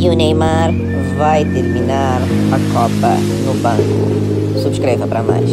E o Neymar vai terminar a Copa no banco. Subscreva para mais.